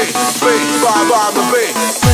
beat, beat, vibe on the.